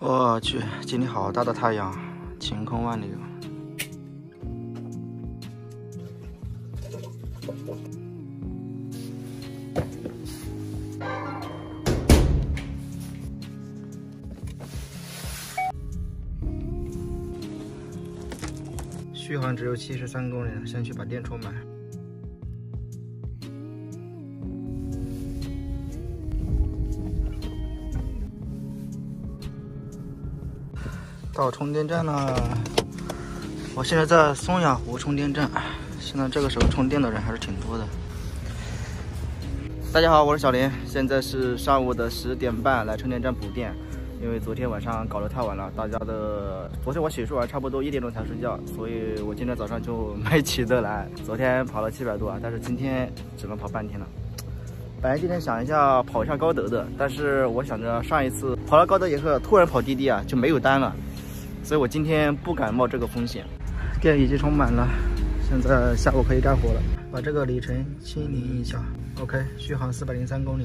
我去，今天好大的太阳，晴空万里。续航只有七十三公里，先去把电充满。到充电站了，我现在在松雅湖充电站。现在这个时候充电的人还是挺多的。大家好，我是小林，现在是上午的十点半，来充电站补电。因为昨天晚上搞得太晚了，大家的昨天我洗漱完差不多一点钟才睡觉，所以我今天早上就没起得来。昨天跑了七百多，但是今天只能跑半天了。本来今天想一下跑一下高德的，但是我想着上一次跑了高德以后，突然跑滴滴啊就没有单了。所以我今天不敢冒这个风险，电已经充满了，现在下午可以干活了。把这个里程清零一下，OK，续航四百零三公里，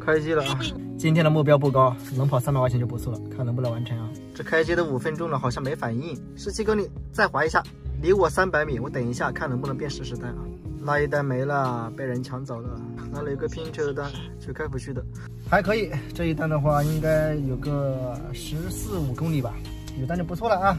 开机了啊！今天的目标不高，能跑三百块钱就不错了，看能不能完成啊！这开机都五分钟了，好像没反应。十七公里，再滑一下，离我三百米，我等一下看能不能变实时单啊！那一单没了，被人抢走了，拿了一个拼车单，去开福区的，还可以。这一单的话，应该有个十四五公里吧。有单就不错了啊，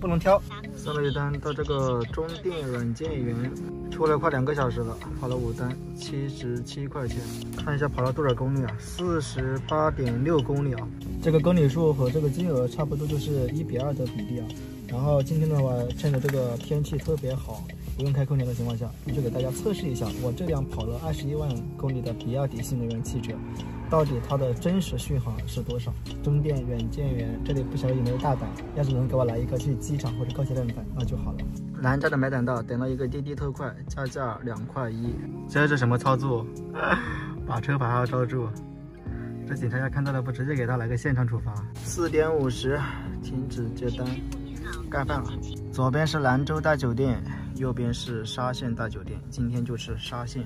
不能挑。上了一单到这个中电软件园，出来快两个小时了，跑了五单，七十七块钱。看一下跑了多少公里啊？四十八点六公里啊。这个公里数和这个金额差不多，就是一比二的比例啊。然后今天的话，趁着这个天气特别好，不用开空调的情况下，就给大家测试一下我这辆跑了二十一万公里的比亚迪新能源汽车。到底它的真实续航是多少？中电软件园这里不晓得有没有大胆，要是能给我来一个去机场或者高铁站的那就好了。南站的没等到，等了一个滴滴特快，加价两块一。这是什么操作？把车牌号照住。这警察要看到了，不直接给他来个现场处罚？四点五十，停止接单，干饭了。左边是兰州大酒店，右边是沙县大酒店。今天就吃沙县。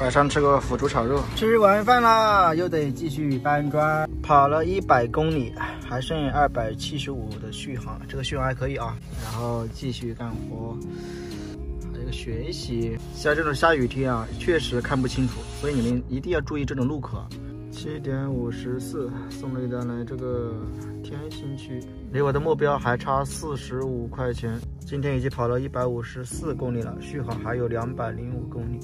晚上吃个腐竹炒肉，吃完饭啦又得继续搬砖，跑了一百公里，还剩二百七十五的续航，这个续航还可以啊。然后继续干活，还有学习。像这种下雨天啊，确实看不清楚，所以你们一定要注意这种路口。七点五十四，送了一单来这个天心区，离我的目标还差四十五块钱。今天已经跑了一百五十四公里了，续航还有两百零五公里。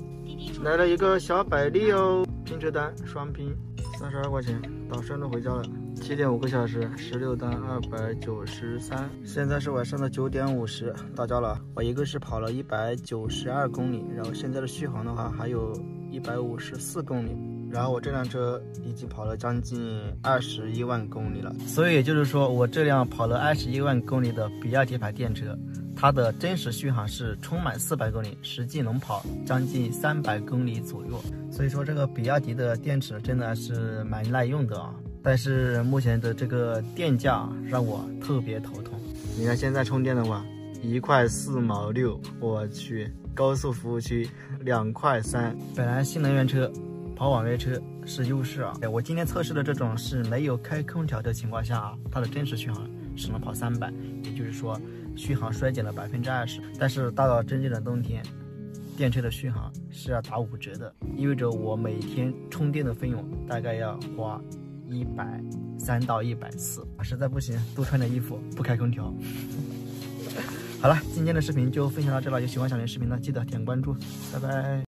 来了一个小百丽哦，拼车单双拼，三十二块钱，到顺路回家了。七点五个小时，十六单二百九十三。现在是晚上的九点五十，到家了。我一个是跑了一百九十二公里，然后现在的续航的话还有一百五十四公里。然后我这辆车已经跑了将近二十一万公里了，所以也就是说，我这辆跑了二十一万公里的比亚迪牌电车。它的真实续航是充满四百公里，实际能跑将近三百公里左右。所以说这个比亚迪的电池真的是蛮耐用的啊。但是目前的这个电价让我特别头痛。你看现在充电的话，一块四毛六，我去，高速服务区两块三。本来新能源车跑网约车是优势啊。我今天测试的这种是没有开空调的情况下啊，它的真实续航是能跑三百，也就是说。续航衰减了百分之二十，但是到了真正的冬天，电车的续航是要打五折的，意味着我每天充电的费用大概要花一百三到一百四，实在不行多穿点衣服，不开空调。好了，今天的视频就分享到这了，有喜欢小林视频的记得点关注，拜拜。